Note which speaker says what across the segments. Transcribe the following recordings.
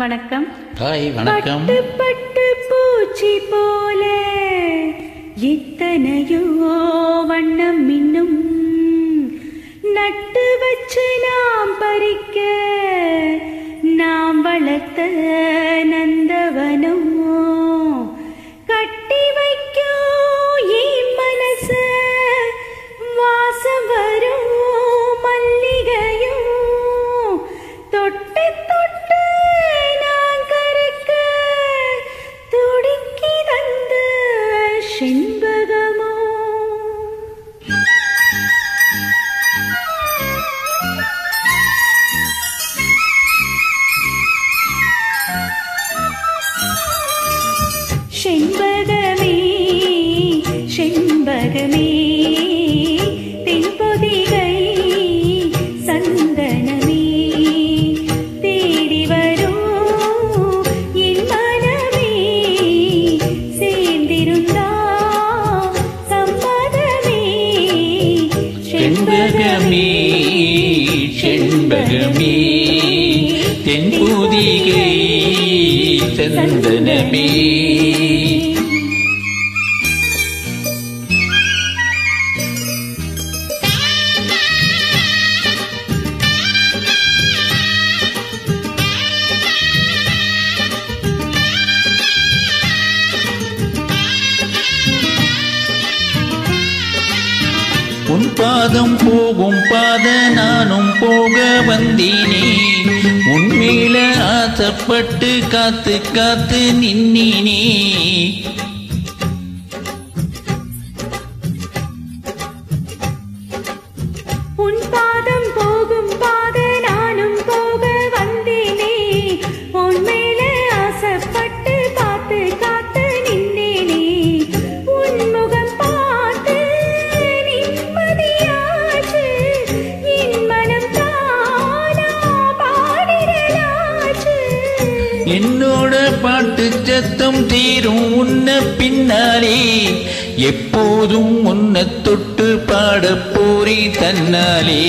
Speaker 1: வணக்கம்.
Speaker 2: ஹாய் வணக்கம்.
Speaker 1: பட்டு பூச்சி போல எத்தனையோ வண்ணம் இன்னும் நட்டு வச்சு நாம் பறிக்க நாம் வளர்த்த நந்தவனம் செண்பகமோ? செண்பகமே செண்பகமே. தென்பகமே
Speaker 2: செண்பகமே தென்பூதிகை சந்தனமே. உன் பாதம் போகும் பாத நானும் போக வந்தேனே. உன்மேல ஆசப்பட்டு காத்து காத்து நின்னினே.
Speaker 1: உன் பாதம்
Speaker 2: என்னோட பாட்டு சத்தம் தீரும் உன்ன பின்னாலே. எப்போதும் உன்னை தொட்டு பாட போறி தன்னாலே.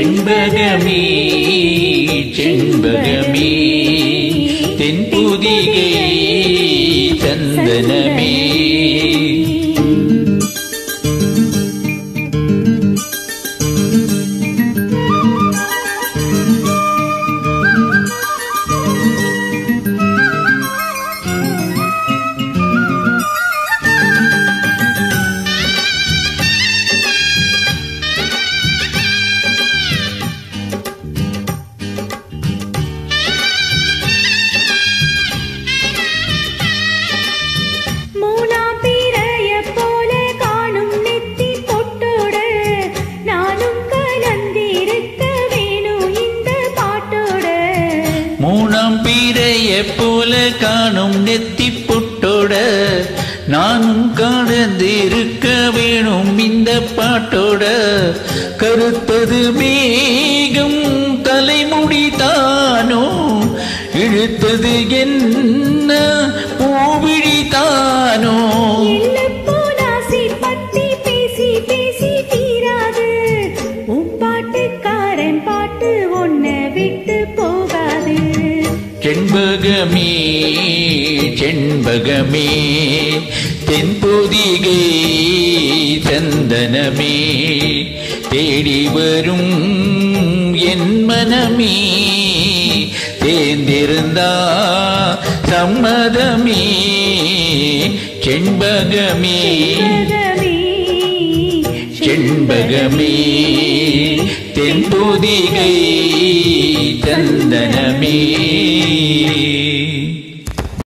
Speaker 1: செண்பகமே செண்பகமே. தென்புதிகை சந்தனமே. காணும் நெத்தி புட்டோட நானும்
Speaker 2: காணந்திருக்க வேணும் இந்த பாட்டோட. கருத்தது மேகம் தலைமுடி தானோ? இழுத்தது என்ன பூவிழி தானோ?
Speaker 1: பாட்டுக்காரன் பாட்டு ஒன்ன விட்டு
Speaker 2: செண்பகமே செண்பகமே தென்பொதிகை சந்தனமே தேடி வரும் என் மனமே தேர்ந்திருந்தா சம்மதமே செண்பகமே
Speaker 1: செண்பகமே
Speaker 2: செண்பகமே தென்பொதிகை சந்தனமே.